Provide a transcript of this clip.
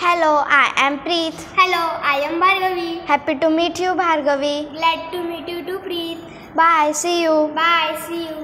Hello, I am Preet. Hello, I am Bhargavi. Happy to meet you, Bhargavi. Glad to meet you too, Preet. Bye, see you. Bye, see you.